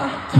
자